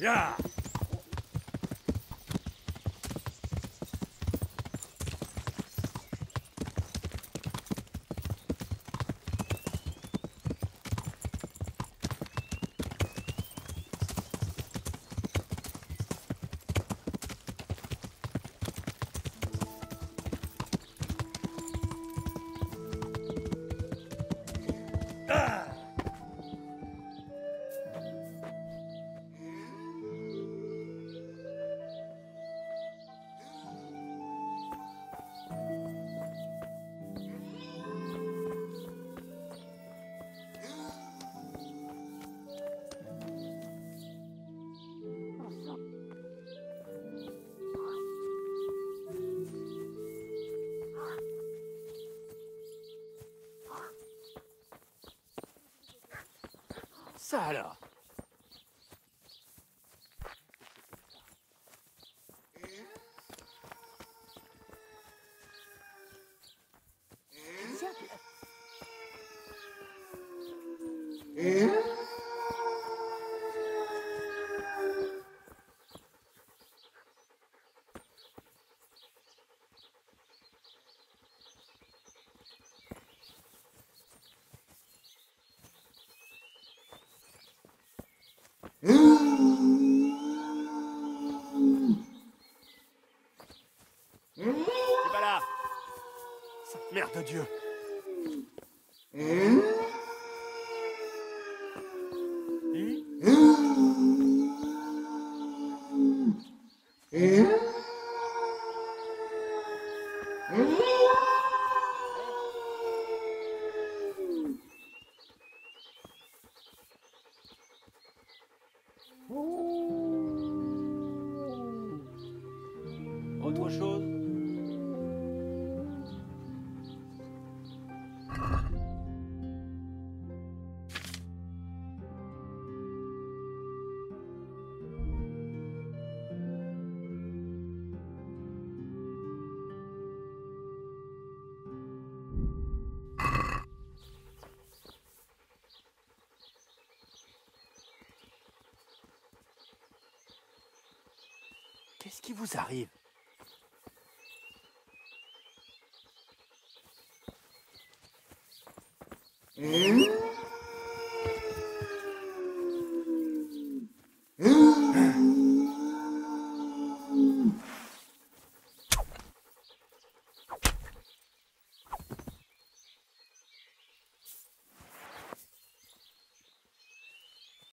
Yeah. Sara. Yeah. Là. Sainte mère de Dieu Autre chose? Qu'est-ce qui vous arrive. Hmm